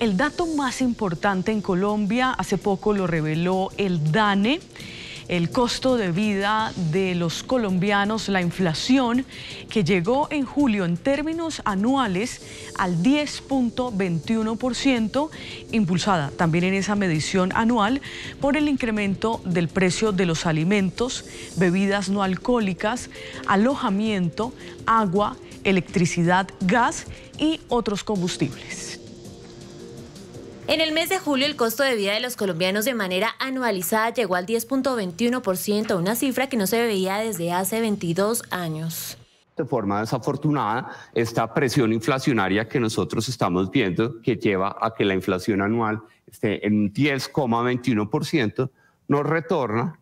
El dato más importante en Colombia, hace poco lo reveló el DANE, el costo de vida de los colombianos, la inflación, que llegó en julio en términos anuales al 10.21%, impulsada también en esa medición anual por el incremento del precio de los alimentos, bebidas no alcohólicas, alojamiento, agua, electricidad, gas y otros combustibles. En el mes de julio, el costo de vida de los colombianos de manera anualizada llegó al 10.21%, una cifra que no se veía desde hace 22 años. De forma desafortunada, esta presión inflacionaria que nosotros estamos viendo, que lleva a que la inflación anual esté en 10,21%, nos retorna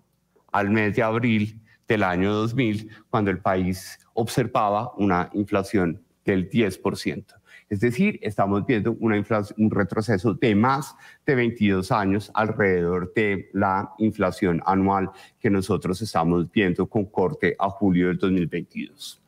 al mes de abril del año 2000, cuando el país observaba una inflación del 10%. Es decir, estamos viendo un retroceso de más de 22 años alrededor de la inflación anual que nosotros estamos viendo con corte a julio del 2022.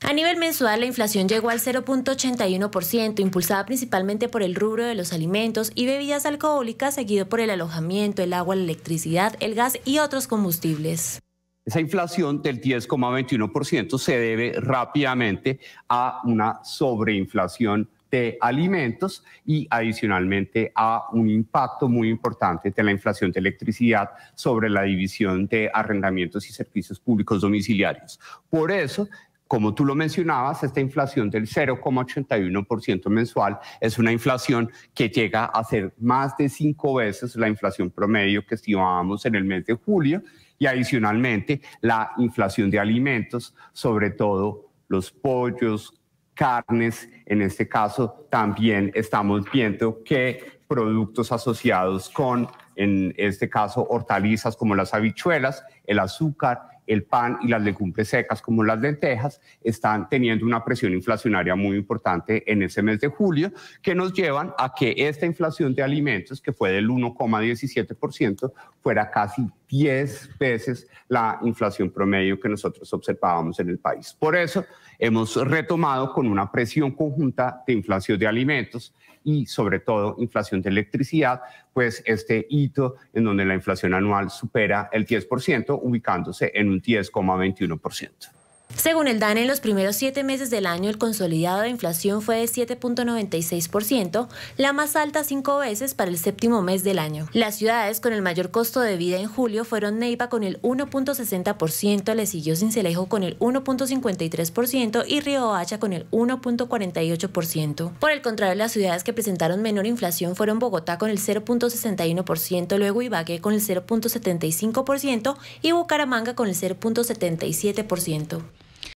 A nivel mensual, la inflación llegó al 0.81%, impulsada principalmente por el rubro de los alimentos y bebidas alcohólicas, seguido por el alojamiento, el agua, la electricidad, el gas y otros combustibles. Esa inflación del 10,21% se debe rápidamente a una sobreinflación de alimentos y adicionalmente a un impacto muy importante de la inflación de electricidad sobre la división de arrendamientos y servicios públicos domiciliarios. Por eso, como tú lo mencionabas, esta inflación del 0,81% mensual es una inflación que llega a ser más de cinco veces la inflación promedio que estimábamos en el mes de julio y adicionalmente la inflación de alimentos, sobre todo los pollos, carnes, en este caso también estamos viendo que productos asociados con, en este caso, hortalizas como las habichuelas, el azúcar, el pan y las legumbres secas como las lentejas están teniendo una presión inflacionaria muy importante en ese mes de julio, que nos llevan a que esta inflación de alimentos, que fue del 1,17%, fuera casi 10 veces la inflación promedio que nosotros observábamos en el país. Por eso hemos retomado con una presión conjunta de inflación de alimentos y sobre todo inflación de electricidad, pues este hito en donde la inflación anual supera el 10%, ubicándose en un 10,21%. Según el DANE, en los primeros siete meses del año el consolidado de inflación fue de 7.96%, la más alta cinco veces para el séptimo mes del año. Las ciudades con el mayor costo de vida en julio fueron Neiva con el 1.60%, le siguió Cincelejo con el 1.53% y Río Hacha con el 1.48%. Por el contrario, las ciudades que presentaron menor inflación fueron Bogotá con el 0.61%, luego Ibagué con el 0.75% y Bucaramanga con el 0.77%.